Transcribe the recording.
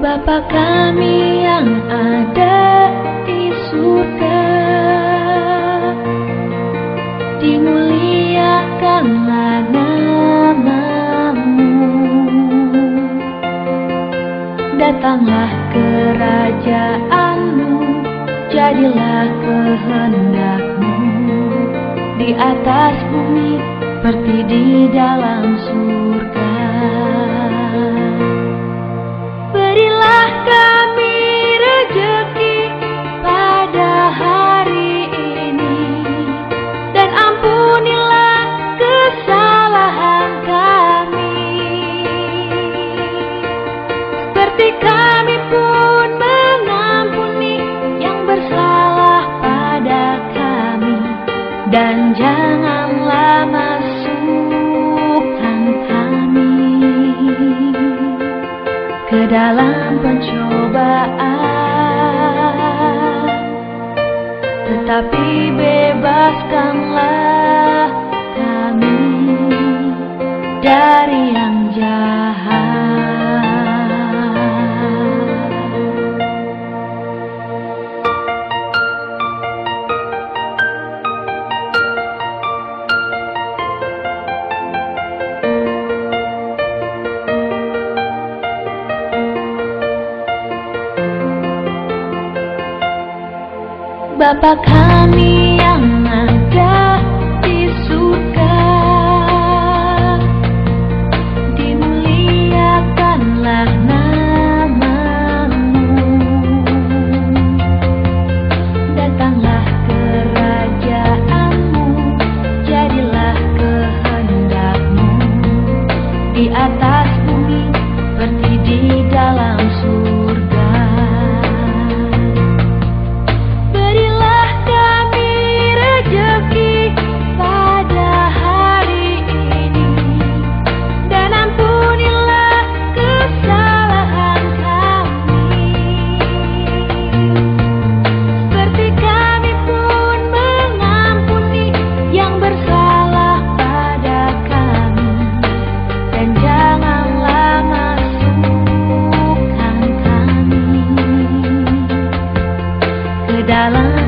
Bapa kami yang ada di surga Dimuliakanlah namamu. Datanglah kerajaanmu Jadilah kehendakmu. Di atas bumi seperti di dalam surga dalam pencobaan Tetapi bebaskanlah Bapa kami dalam